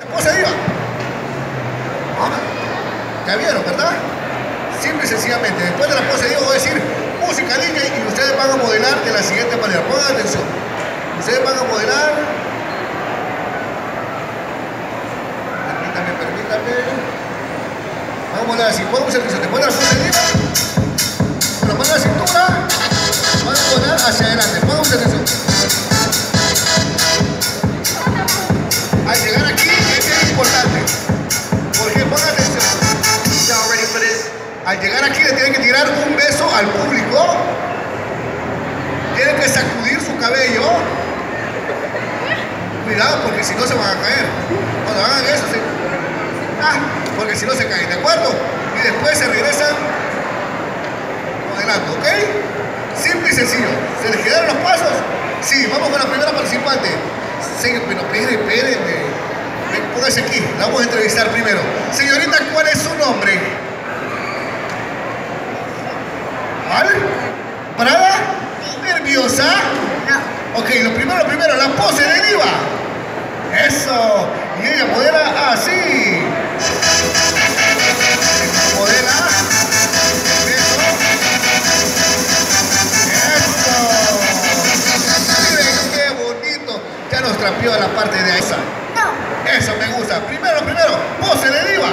Esposa diva. ¿Ya vieron, verdad? Simple y sencillamente. Después de la pose diva voy a decir música niña y ustedes van a modelar de la siguiente manera. Pongan atención. Ustedes van a modelar. Permítame, permítame. Vamos a modelar así. Que se te pone la pose. Con la mano la cintura. Al llegar aquí le tienen que tirar un beso al público. Tienen que sacudir su cabello. Cuidado porque si no se van a caer. Cuando hagan eso, se... ah, porque si no se caen, ¿de acuerdo? Y después se regresan modelando, ¿ok? Simple y sencillo. ¿Se les quedaron los pasos? Sí, vamos con la primera participante. Sí, pero espérenme. Póngase aquí, la vamos a entrevistar primero. Señorita, ¿cuál es nombre? ¿Cuál? ¿Prada? ¿Nerviosa? No. Ok, lo primero, primero, la pose de diva. Eso. Y ella modela así. Modela. Eso. Miren qué bonito. Ya nos trapeó la parte de esa. No. Eso me gusta. Primero, primero, pose de diva.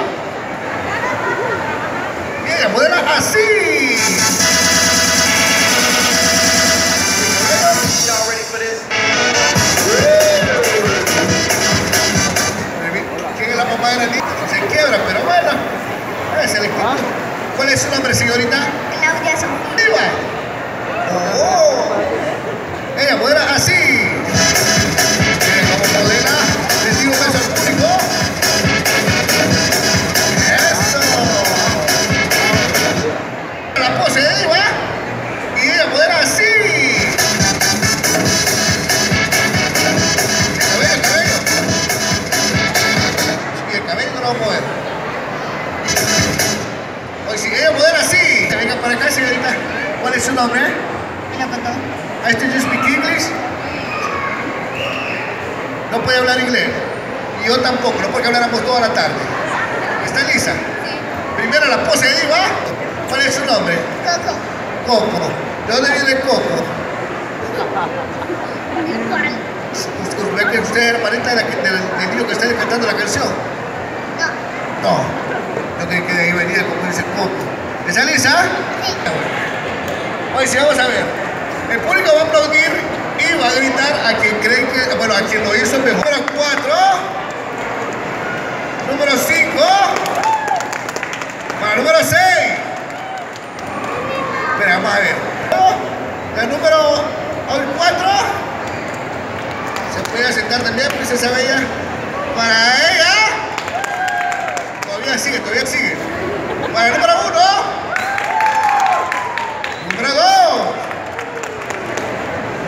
Y ella modela así. ¡Viva! ¡Oh! Ella modela así. Miren cómo modela. Le tiro un beso al público. ¡Eso! La pose de diva. Y ella modela así. El cabello, el cabello. Y el no lo vamos a mover. Oye, si ella modela así. Que venga para acá, señorita. ¿Cuál es su nombre? Me lo contó. I still you speak English? No puede hablar inglés. Y yo tampoco, no porque habláramos toda la tarde. ¿Está lista? Primero la pose de diva. ¿Cuál es su nombre? Coco. Coco. ¿De dónde viene Coco? Disculpe, que usted de la que- del, del niño que está cantando la canción. No. No. No que, que de ahí venía como dice Coco. ¿Está lista? Sí. Vamos a ver. El público va a aplaudir y va a gritar a quien creen que, bueno, a quien lo hizo mejor. Número 4. Número 5. Para el número 6. Espera, vamos a ver. La número 4. Se puede sentar también, princesa Bella. Para ella. Todavía sigue, todavía sigue. Para el número 1. Número 2.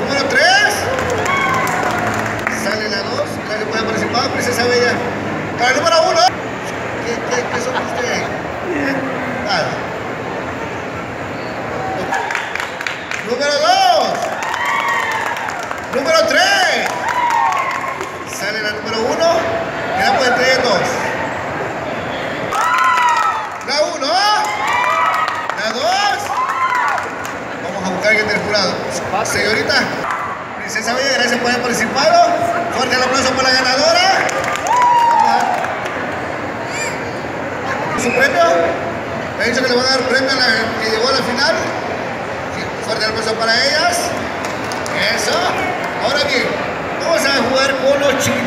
Número 3. Sale la 2. La que puede participar, Princesa Bella. Para el número 1. ¿Qué, qué, qué son ustedes? Número 2. Número 3. Sale la número 1. Quedamos entre ellos dos. La 1. La 2. Vamos a buscar alguien del jurado. Señorita, Princesa Bella, gracias por haber participado. Fuerte el la fuerte el beso para ellas. Eso. Ahora bien, vamos a jugar con los chicos.